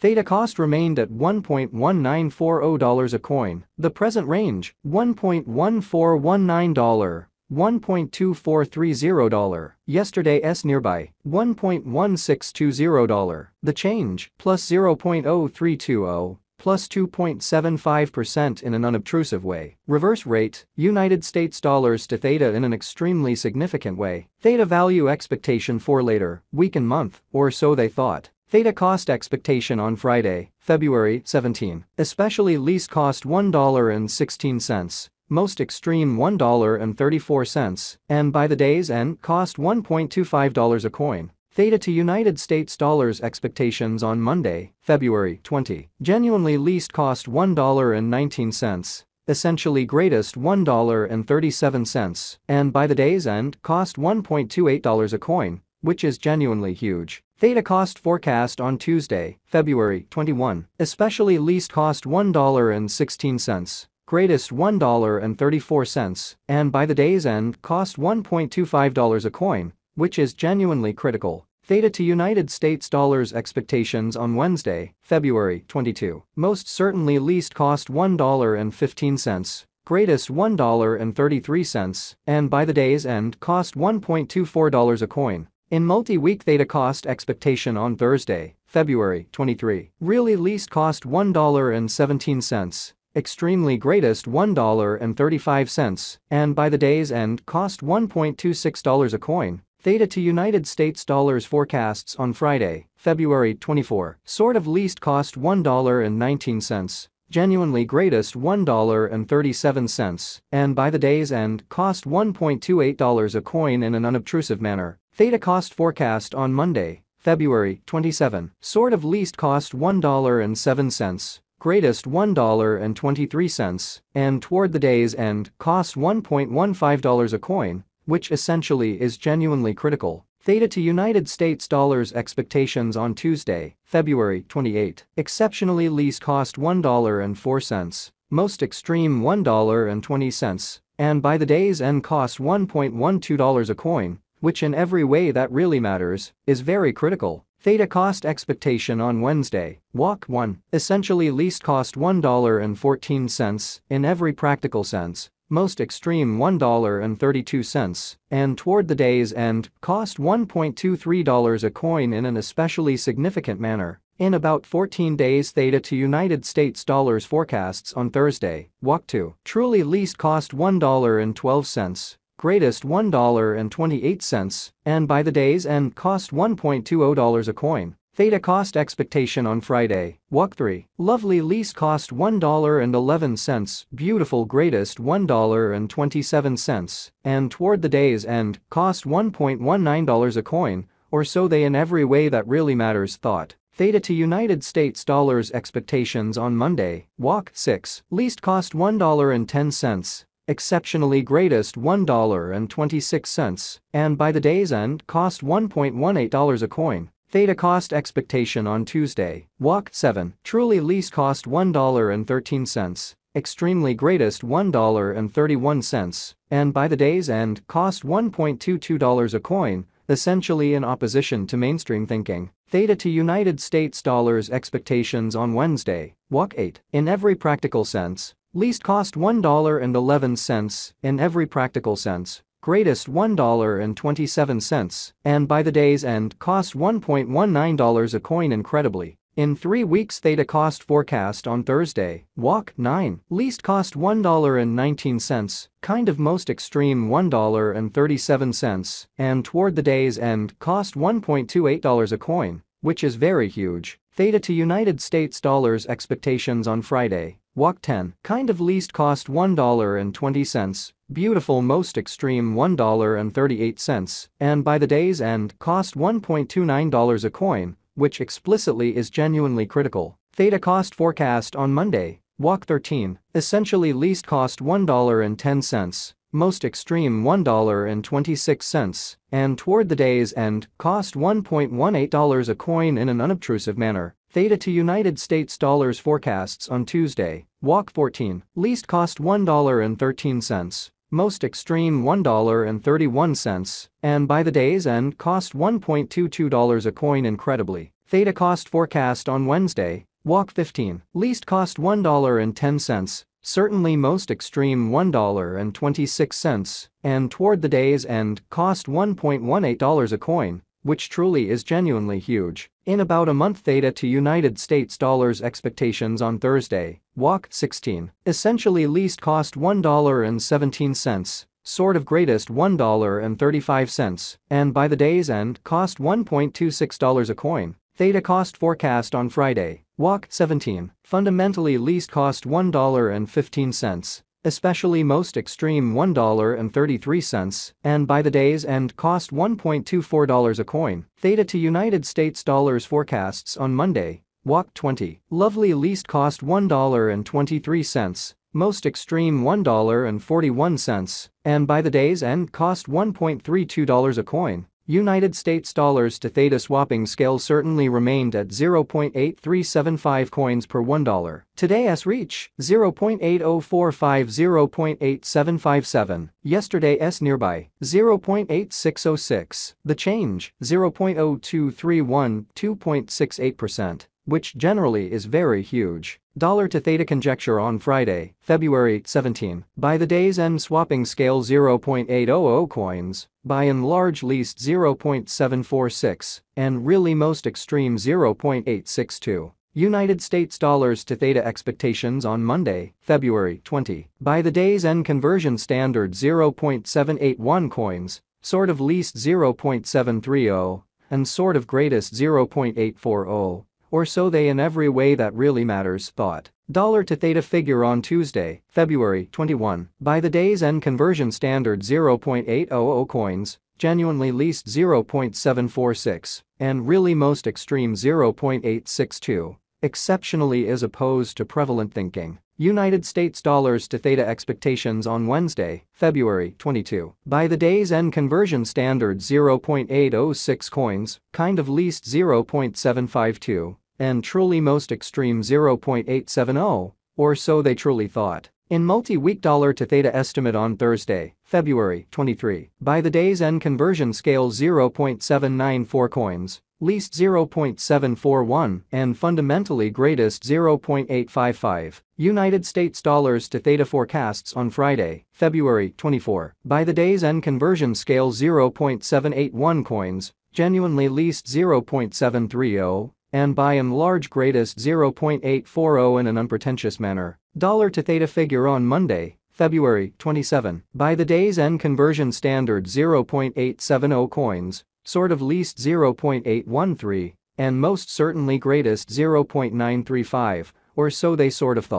Theta cost remained at $1.1940 a coin, the present range, $1.1419. $1.2430. Yesterday's nearby, $1.1620. The change, plus 0.0320 plus 2.75% in an unobtrusive way. Reverse rate, United States dollars to theta in an extremely significant way. Theta value expectation for later, week and month, or so they thought. Theta cost expectation on Friday, February 17, especially lease cost $1.16 most extreme $1.34, and by the day's end cost $1.25 a coin. Theta to United States dollars expectations on Monday, February 20. Genuinely least cost $1.19, essentially greatest $1.37, and by the day's end cost $1.28 a coin, which is genuinely huge. Theta cost forecast on Tuesday, February 21, especially least cost $1.16, greatest $1.34, and by the day's end cost $1.25 a coin, which is genuinely critical. Theta to United States dollars expectations on Wednesday, February 22. Most certainly least cost $1.15, greatest $1.33, and by the day's end cost $1.24 a coin. In multi-week theta cost expectation on Thursday, February 23. Really least cost $1.17, extremely greatest $1.35, and by the day's end cost $1.26 a coin. Theta to United States dollars forecasts on Friday, February 24, sort of least cost $1.19, genuinely greatest $1.37, and by the day's end cost $1.28 a coin in an unobtrusive manner. Theta cost forecast on Monday, February 27, sort of least cost $1.07, greatest $1.23, and toward the day's end cost $1.15 a coin, which essentially is genuinely critical. Theta to United States dollars expectations on Tuesday, February 28. Exceptionally least cost $1.04, most extreme $1.20, and by the day's end cost $1.12 a coin, which in every way that really matters, is very critical. Theta cost expectation on Wednesday, walk 1, essentially least cost $1.14 in every practical sense, most extreme $1.32, and toward the day's end, cost $1.23 a coin in an especially significant manner. In about 14 days Theta to United States dollars forecasts on Thursday, walk 2, truly least cost $1.12, greatest $1.28, and by the day's end cost $1.20 a coin. Theta cost expectation on Friday, walk 3, lovely lease cost $1.11, beautiful greatest $1.27, and toward the day's end, cost $1.19 a coin, or so they in every way that really matters thought. Theta to United States dollars expectations on Monday, walk 6, least cost $1.10, exceptionally greatest $1.26, and by the day's end cost $1.18 a coin. Theta cost expectation on Tuesday, walk 7, truly least cost $1.13, extremely greatest $1.31, and by the day's end cost $1.22 a coin, essentially in opposition to mainstream thinking. Theta to United States dollars expectations on Wednesday, walk 8, in every practical sense, least cost $1.11 in every practical sense, greatest $1.27, and by the day's end cost $1.19 a coin incredibly. In three weeks Theta cost forecast on Thursday, walk 9, least cost $1.19, kind of most extreme $1.37, and toward the day's end cost $1.28 a coin, which is very huge. Theta to United States dollars expectations on Friday, walk 10, kind of least cost $1.20, beautiful most extreme $1.38, and by the day's end cost $1.29 a coin, which explicitly is genuinely critical. Theta cost forecast on Monday, walk 13, essentially least cost $1.10, most extreme $1.26, and toward the day's end cost $1.18 a coin in an unobtrusive manner. Theta to United States dollars forecasts on Tuesday, walk 14, least cost $1.13, most extreme $1.31, and by the day's end cost $1.22 a coin incredibly. Theta cost forecast on Wednesday, walk 15, least cost $1.10, certainly most extreme $1.26, and toward the day's end, cost $1.18 a coin, which truly is genuinely huge. In about a month Theta to United States dollars expectations on Thursday, walk 16, essentially least cost $1.17, sort of greatest $1.35, and by the day's end cost $1.26 a coin. Theta cost forecast on Friday, walk 17, fundamentally least cost $1.15, especially most extreme $1.33, and by the day's end cost $1.24 a coin. Theta to United States dollars forecasts on Monday, walk 20, lovely least cost $1.23, most extreme $1.41, and by the day's end cost $1.32 a coin. United States dollars to theta swapping scale certainly remained at 0.8375 coins per $1. Today's reach 0.8045 0.8757, yesterday's nearby 0.8606, the change 0.0231 2.68% which generally is very huge. Dollar to theta conjecture on Friday, February 17. By the day's end swapping scale 0.800 coins, by and large least 0.746, and really most extreme 0.862. United States dollars to theta expectations on Monday, February 20. By the day's end conversion standard 0.781 coins, sort of least 0.730, and sort of greatest 0.840 or so they in every way that really matters, thought. Dollar to theta figure on Tuesday, February 21, by the day's end conversion standard 0.800 coins, genuinely least 0.746, and really most extreme 0.862, exceptionally is opposed to prevalent thinking. United States dollars to theta expectations on Wednesday, February 22. By the day's end conversion standard 0.806 coins, kind of least 0.752, and truly most extreme 0.870, or so they truly thought. In multi-week dollar to theta estimate on Thursday, February 23, by the day's end conversion scale 0.794 coins, least 0.741 and fundamentally greatest 0.855. United States dollars to theta forecasts on Friday, February 24, by the day's end conversion scale 0.781 coins, genuinely least 0.730 and by and large greatest 0.840 in an unpretentious manner. Dollar to theta figure on Monday, February 27, by the day's end conversion standard 0.870 coins, sort of least 0.813, and most certainly greatest 0.935, or so they sort of thought.